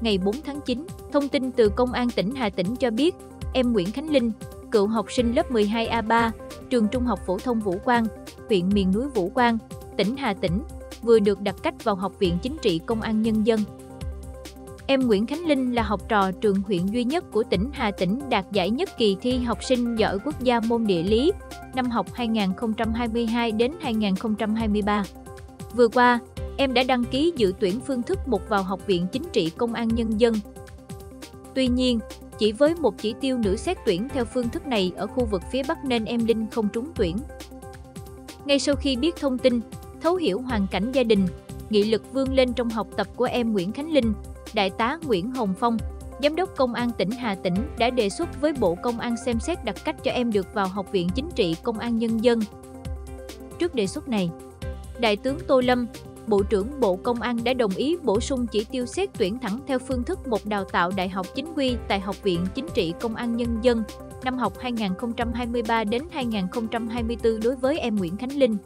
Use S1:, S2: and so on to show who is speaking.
S1: ngày 4 tháng 9, thông tin từ Công an tỉnh Hà Tĩnh cho biết, em Nguyễn Khánh Linh, cựu học sinh lớp 12A3, trường Trung học phổ thông Vũ Quang, huyện miền núi Vũ Quang, tỉnh Hà Tĩnh, vừa được đặt cách vào Học viện Chính trị Công an Nhân dân. Em Nguyễn Khánh Linh là học trò trường huyện duy nhất của tỉnh Hà Tĩnh đạt giải nhất kỳ thi học sinh giỏi quốc gia môn địa lý năm học 2022 đến 2023. Vừa qua, em đã đăng ký dự tuyển phương thức một vào Học viện Chính trị Công an Nhân dân. Tuy nhiên, chỉ với một chỉ tiêu nữ xét tuyển theo phương thức này ở khu vực phía Bắc nên em Linh không trúng tuyển. Ngay sau khi biết thông tin, thấu hiểu hoàn cảnh gia đình, nghị lực vươn lên trong học tập của em Nguyễn Khánh Linh, Đại tá Nguyễn Hồng Phong, Giám đốc Công an tỉnh Hà Tĩnh đã đề xuất với Bộ Công an xem xét đặt cách cho em được vào Học viện Chính trị Công an Nhân dân. Trước đề xuất này, Đại tướng Tô Lâm, Bộ trưởng Bộ Công an đã đồng ý bổ sung chỉ tiêu xét tuyển thẳng theo phương thức một đào tạo đại học chính quy, tại Học viện Chính trị Công an Nhân dân, năm học 2023 đến 2024 đối với em Nguyễn Khánh Linh.